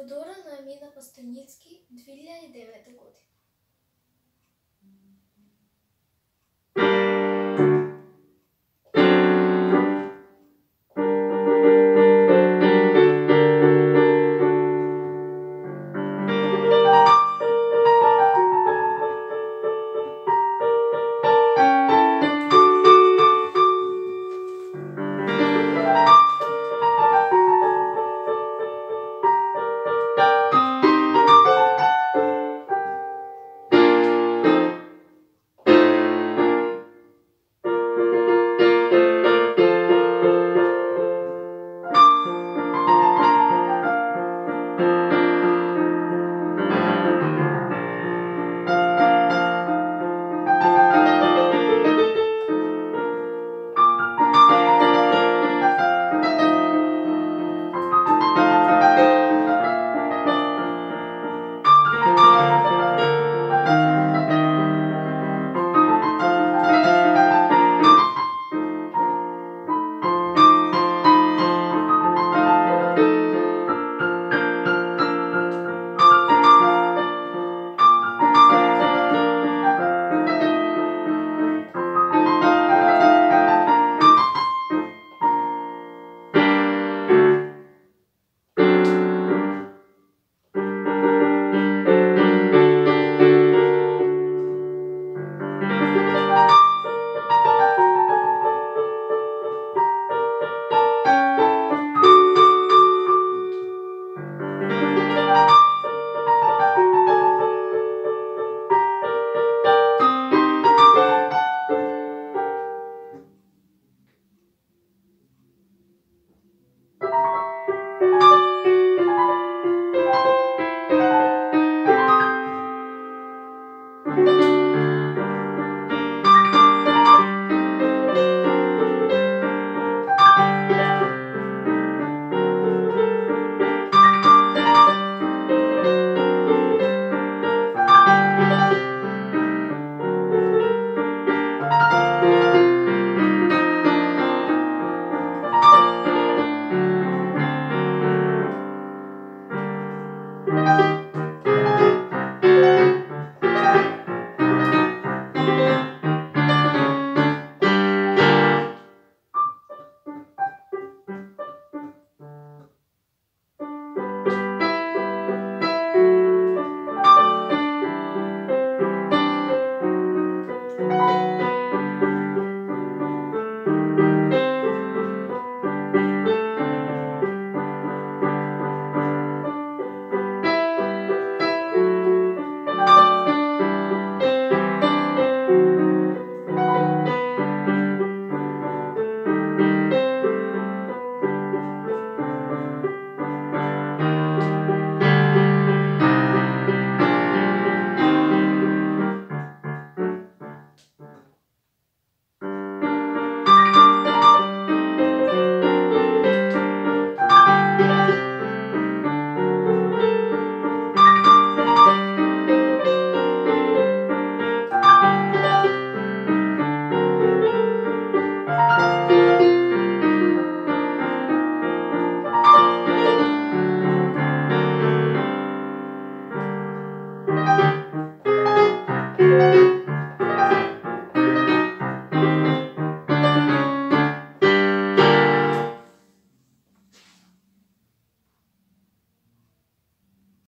Теодора Ноемина Пастеницки, 2009 година.